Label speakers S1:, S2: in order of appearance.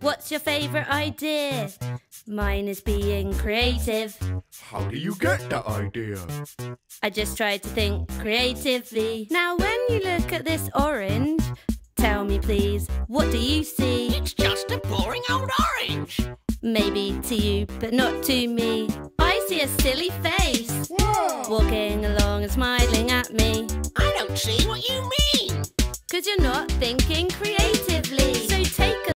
S1: What's your favourite idea? Mine is being creative.
S2: How do you get that idea?
S1: I just try to think creatively. Now, when you look at this orange, tell me please, what do you see?
S3: It's just a boring old orange.
S1: Maybe to you, but not to me. I see a silly face
S2: Whoa.
S1: walking along and smiling at me.
S3: I don't see what you mean.
S1: Cause you're not thinking creatively.